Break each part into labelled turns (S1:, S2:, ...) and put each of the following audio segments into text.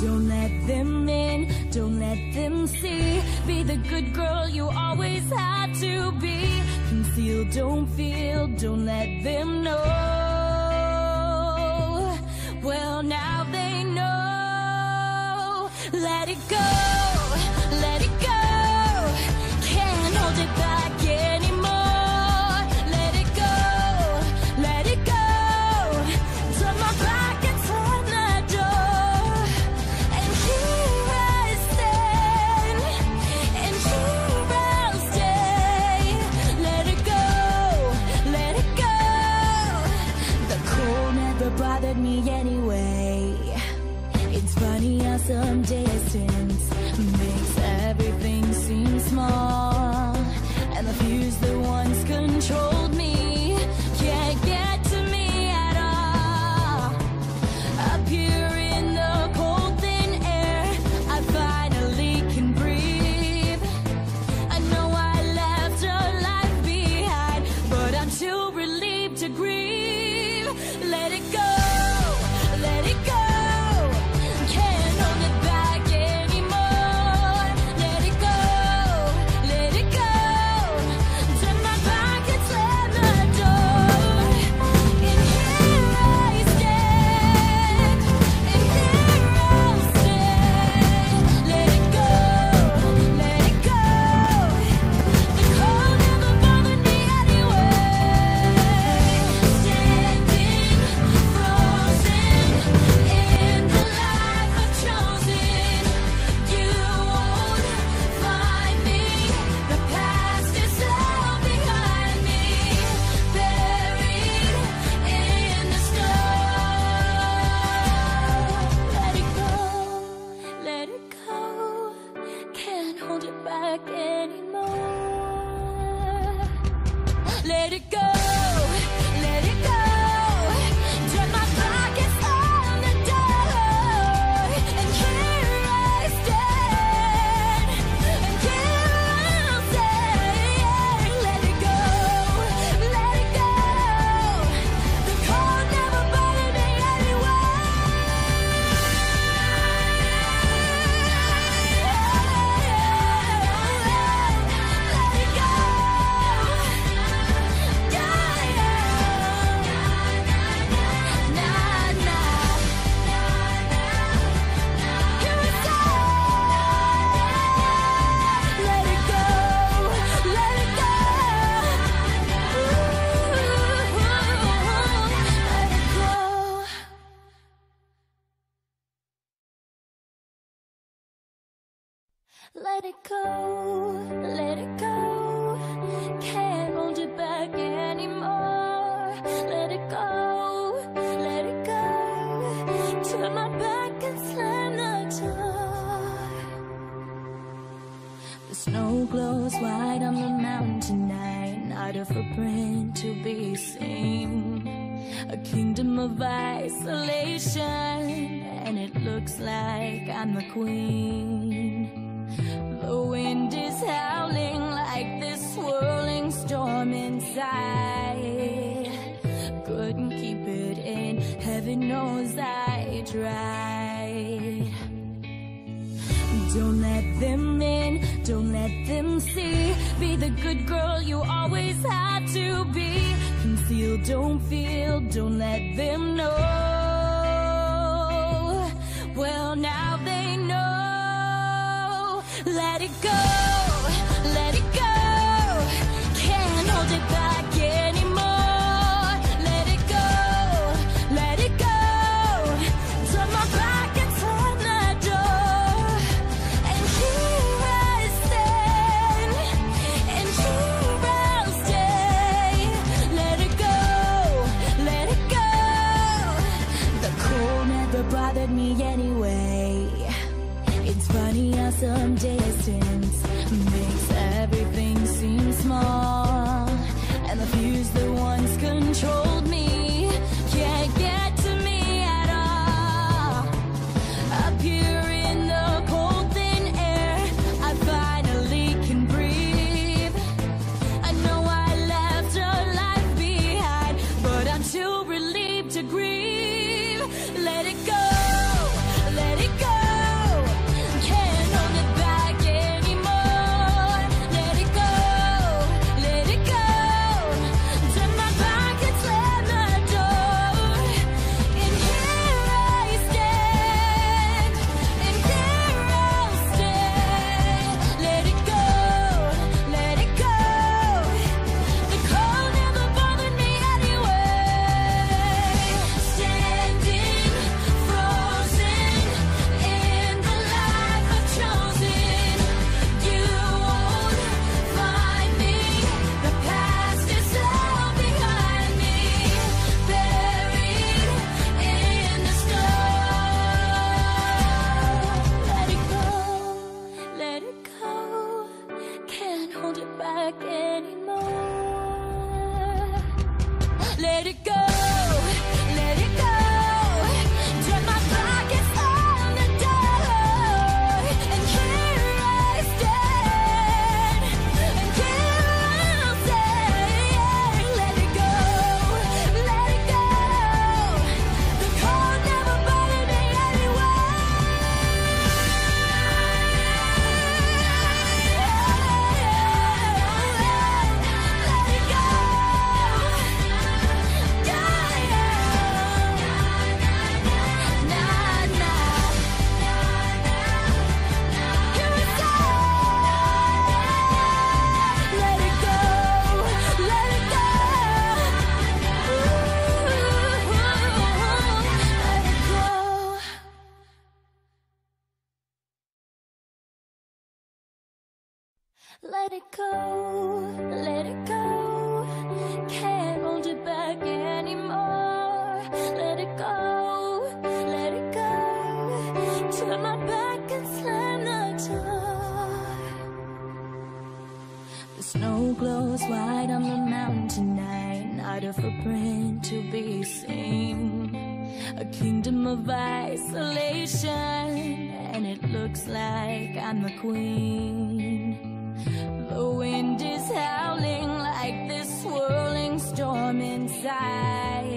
S1: Don't let them in, don't let them see. Be the good girl you always had to be. Conceal, don't feel, don't let them know. Well, now they know. Let it go, let it go. Can't hold it back. Let it go, let it go. Can't hold it back anymore. Let it go, let it go. Turn my back and slam the door. The snow glows white on the mountain tonight. Not a footprint to be seen. A kingdom of isolation. And it looks like I'm the queen. inside. Couldn't keep it in, heaven knows I tried. Don't let them in, don't let them see. Be the good girl you always had to be. Conceal, don't feel, don't let them know. Well, now they know. Let it go. Let it go, Let it go, let it go. Can't hold it back anymore. Let it go, let it go. Turn my back and slam the door. The snow glows white on the mountain tonight, not a footprint to be seen. A kingdom of isolation, and it looks like I'm the queen. The wind is howling like this swirling storm inside.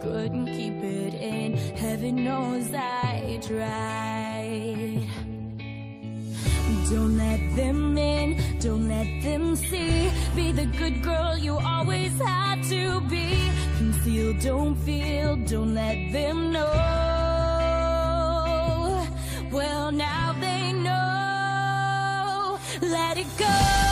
S1: Couldn't keep it in, heaven knows I tried. Don't let them in, don't let them see. Be the good girl you always had to be. Conceal, don't feel, don't let them know. Let it go,